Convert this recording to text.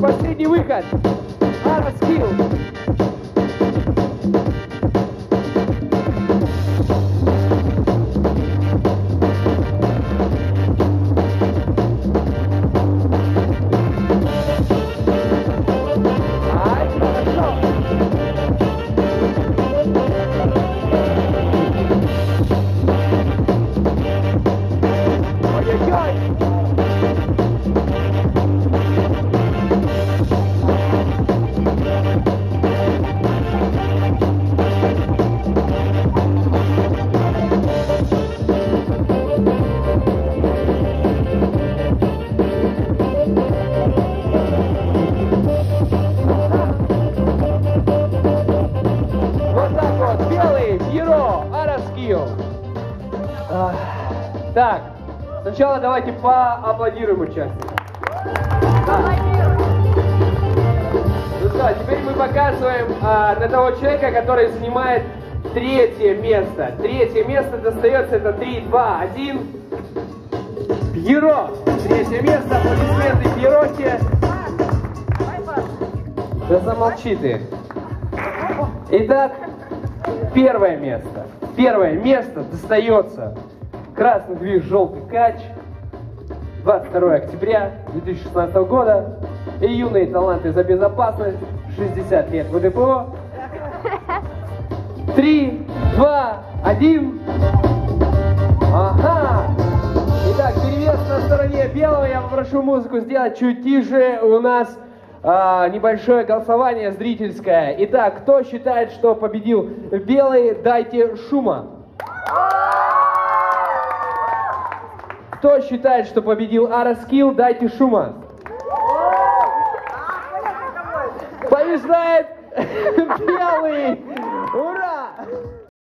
Последний выход. Арскилл. Так, сначала давайте поаплодируем участникам. Ну что, теперь мы показываем а, на того человека, который занимает третье место. Третье место достается, это 3, 2, 1. Пьеро. Третье место, аплодисменты Пьероте. Да замолчи ты. Итак, первое место. Первое место достается красный движ желтый кач. 22 октября 2016 года. И юные таланты за безопасность. 60 лет ВДПО. Три, два, один. Ага. Итак, перевес на стороне белого. Я попрошу музыку сделать чуть тише. У нас а, небольшое голосование зрительское. Итак, кто считает, что победил белый, дайте шума. Кто считает, что победил Араскил, дайте шума. Побеждает белый!